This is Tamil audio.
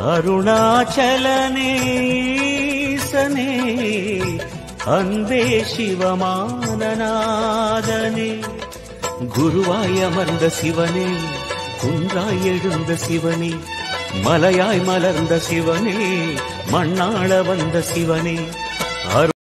அருணாச்சலனேசனே அன்பே சிவமானநாதனே. குருவாய் அமர்ந்த சிவனே குன்றாய் எழுந்த சிவனே மலையாய் மலர்ந்த சிவனே மண்ணாள வந்த சிவனே. அரு